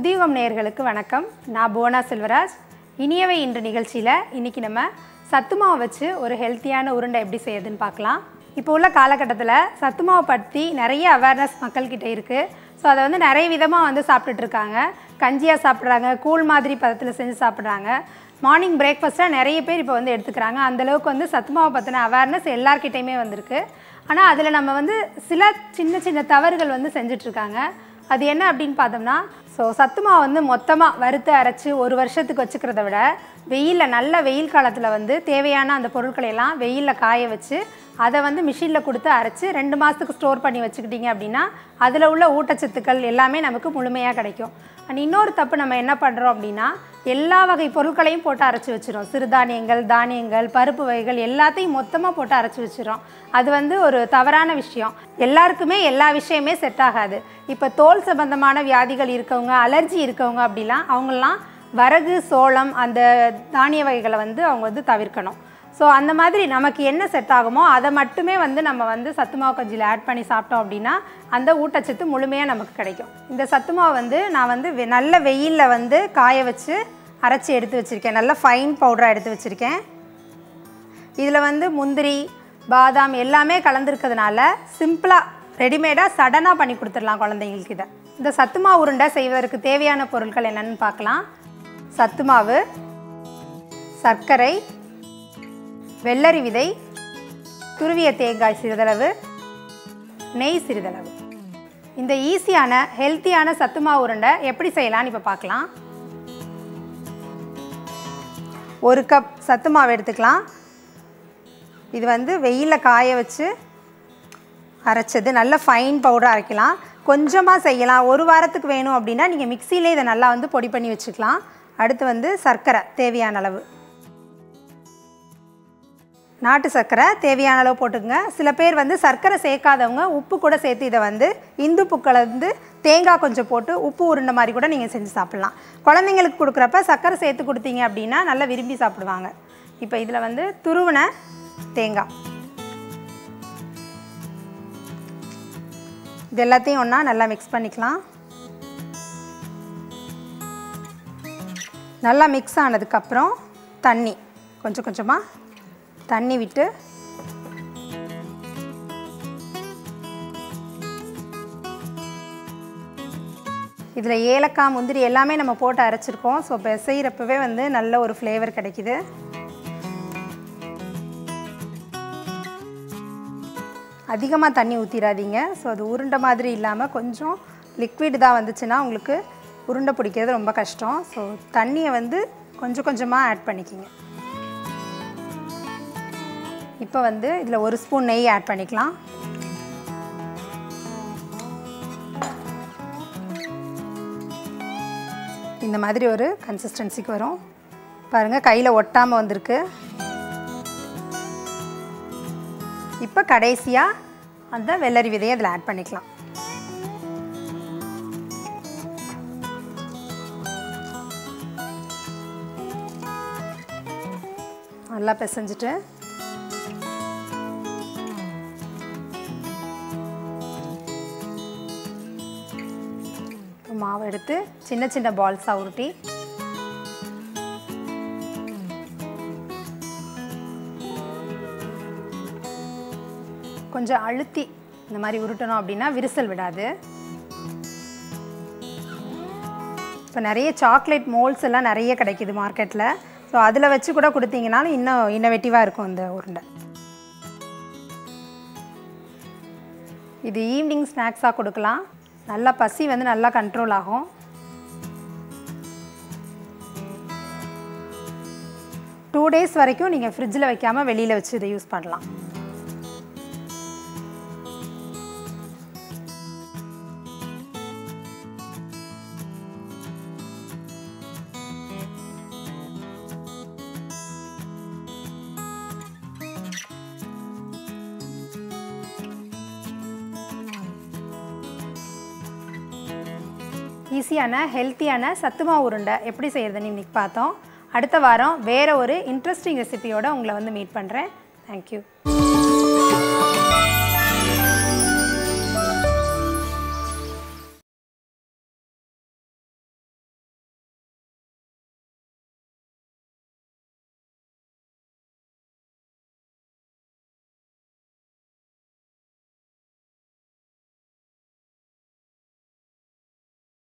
புதியுகம் நேயர்களுக்கு வணக்கம். நான் போனா செல்வராஜ். இனியவை இன்று நிகழ்ச்சியில் இன்றைக்கி நம்ம சத்துமாவை வச்சு ஒரு ஹெல்த்தியான உருண்டை எப்படி செய்யுதுன்னு பார்க்கலாம். இப்போ உள்ள காலகட்டத்தில் சத்துமாவை பற்றி நிறைய அவேர்னஸ் மக்கள்கிட்ட இருக்குது ஸோ அதை வந்து நிறைய விதமாக வந்து சாப்பிட்டுட்ருக்காங்க கஞ்சியாக சாப்பிட்றாங்க கூழ் மாதிரி பதத்தில் செஞ்சு சாப்பிட்றாங்க. மார்னிங் பிரேக்ஃபாஸ்ட்டாக நிறைய பேர் இப்போ வந்து எடுத்துக்கிறாங்க. அந்தளவுக்கு வந்து சத்துமாவை பற்றின அவேர்னஸ் எல்லார்கிட்டையுமே வந்திருக்கு. ஆனால் அதில் நம்ம வந்து சில சின்ன சின்ன தவறுகள் வந்து செஞ்சிட்ருக்காங்க அது என்ன அப்படின்னு பார்த்தோம்னா ஸோ சத்து வந்து மொத்தமாக வறுத்து அரைச்சி ஒரு வருஷத்துக்கு வச்சுக்கிறத விட வெயிலில் நல்ல வெயில் காலத்தில் வந்து தேவையான அந்த பொருட்களை எல்லாம் வெயிலில் காய வச்சு அதை வந்து மிஷினில் கொடுத்து அரைச்சி ரெண்டு மாதத்துக்கு ஸ்டோர் பண்ணி வச்சுக்கிட்டீங்க அப்படின்னா அதில் உள்ள ஊட்டச்சத்துக்கள் எல்லாமே நமக்கு முழுமையாக கிடைக்கும். அண்ட் இன்னொரு தப்பு நம்ம என்ன பண்ணுறோம் அப்படின்னா எல்லா வகை பொருட்களையும் போட்டு அரைச்சி வச்சிடும் சிறுதானியங்கள் தானியங்கள் பருப்பு வகைகள் எல்லாத்தையும் மொத்தமாக போட்டு அரைச்சி வச்சிடும் அது வந்து ஒரு தவறான விஷயம். எல்லாருக்குமே எல்லா விஷயமே செட் ஆகாது. இப்போ தோல் சம்பந்தமான வியாதிகள் இருக்கவங்க அலர்ஜி இருக்கவங்க அப்படிலாம் அவங்களாம் வரகு சோளம் அந்த தானிய வகைகளை வந்து அவங்க வந்து தவிர்க்கணும். ஸோ அந்த மாதிரி நமக்கு என்ன செட் ஆகுமோ அதை மட்டுமே வந்து நம்ம வந்து சத்து மாவு கஞ்சியில் ஆட் பண்ணி சாப்பிட்டோம் அப்படின்னா அந்த ஊட்டச்சத்து முழுமையாக நமக்கு கிடைக்கும். இந்த சத்து மாவு வந்து நான் வந்து வெ- நல்ல வெயிலில் வந்து காய வச்சு அரைச்சி எடுத்து வச்சுருக்கேன். நல்ல ஃபைன் பவுடராக எடுத்து வச்சுருக்கேன். இதில் வந்து முந்திரி பாதாம் எல்லாமே கலந்துருக்கிறதுனால சிம்பிளாக ரெடிமேடாக சடனாக பண்ணி கொடுத்துடலாம் குழந்தைங்களுக்கு இதை இந்த சத்து மாவு உருண்டை செய்வதற்கு தேவையான பொருட்கள் என்னென்னு பார்க்கலாம். சத்து மாவு சர்க்கரை வெள்ளரி விதை துருவிய தேங்காய் சிறிதளவு நெய் சிறிதளவு. இந்த ஈஸியான ஹெல்த்தியான சத்து மாவு உருண்டை எப்படி செய்யலாம்னு இப்போ பார்க்கலாம். ஒரு கப் சத்து மாவு எடுத்துக்கலாம். இது வந்து வெயிலில் காய வச்சு அரைச்சது நல்ல ஃபைன் பவுடர் அரைக்கலாம். கொஞ்சமாக செய்யலாம். ஒரு வாரத்துக்கு வேணும் அப்படின்னா நீங்கள் மிக்சியிலே இதை நல்லா வந்து பொடி பண்ணி வச்சுக்கலாம். அடுத்து வந்து சர்க்கரை தேவையான அளவு. நாட்டு சர்க்கரை தேவையான அளவு போட்டுக்கங்க. சில பேர் வந்து சர்க்கரை சேர்க்காதவங்க உப்பு கூட சேர்த்து இதை வந்து இந்துப்பு வந்து தேங்காய் கொஞ்சம் போட்டு உப்பு உருண்டை மாதிரி கூட நீங்கள் செஞ்சு சாப்பிட்லாம். குழந்தைங்களுக்கு கொடுக்குறப்ப சர்க்கரை சேர்த்து கொடுத்தீங்க அப்படின்னா நல்லா விரும்பி சாப்பிடுவாங்க. இப்போ இதில் வந்து துருவன தேங்காய். இது எல்லாத்தையும் ஒன்றா நல்லா மிக்ஸ் பண்ணிக்கலாம். நல்லா மிக்ஸ் ஆனதுக்கப்புறம் தண்ணி கொஞ்சம் கொஞ்சமாக தண்ணி விட்டு இதில் ஏலக்காய் முந்திரி எல்லாமே நம்ம போட்டு அரைச்சிருக்கோம். ஸோ இப்போ வந்து நல்ல ஒரு ஃப்ளேவர் கிடைக்குது. அதிகமாக தண்ணி ஊற்றிடாதீங்க ஸோ அது உருண்டை மாதிரி இல்லாமல் கொஞ்சம் லிக்விட் தான் வந்துச்சுன்னா உங்களுக்கு உருண்டை பிடிக்கிறது ரொம்ப கஷ்டம். ஸோ தண்ணியை வந்து கொஞ்சம் கொஞ்சமாக ஆட் பண்ணிக்கிங்க. இப்போ வந்து இதில் ஒரு ஸ்பூன் நெய் ஆட் பண்ணிக்கலாம். இந்த மாதிரி ஒரு கன்சிஸ்டன்சிக்கு வரும். பாருங்கள் கையில் ஒட்டாமல் வந்திருக்கு. இப்போ கடைசியாக அந்த வெள்ளரி விதையை அதில் ஆட் பண்ணிக்கலாம். நல்லா பிசைஞ்சிட்டு மாவு எடுத்து சின்ன சின்ன பால்ஸாக உருட்டி. கொஞ்சம் அழுத்தி இந்த மாதிரி உருட்டணும் அப்படின்னா விரிசல் விடாது. இப்போ நிறைய சாக்லேட் மோல்ஸ் எல்லாம் நிறைய கிடைக்குது மார்க்கெட்டில் ஸோ அதில் வச்சு கூட கொடுத்தீங்கனாலும் இன்னும் இன்னோவேட்டிவாக இருக்கும் இந்த உருண்டை. இது ஈவினிங் ஸ்நாக்ஸாக கொடுக்கலாம். நல்லா பசி வந்து நல்லா கண்ட்ரோல் ஆகும். டூ டேஸ் வரைக்கும் நீங்கள் ஃப்ரிட்ஜில் வைக்காமல் வெளியில் வச்சு இதை யூஸ் பண்ணலாம். ஈஸியான ஹெல்த்தியான சத்துமாவு உருண்டை. எப்படி செய்கிறதுன்னு இன்றைக்கி பார்த்தோம். அடுத்த வாரம் வேறு ஒரு இன்ட்ரெஸ்டிங் ரெசிபியோடு உங்களை வந்து மீட் பண்ணுறேன் தேங்க்யூ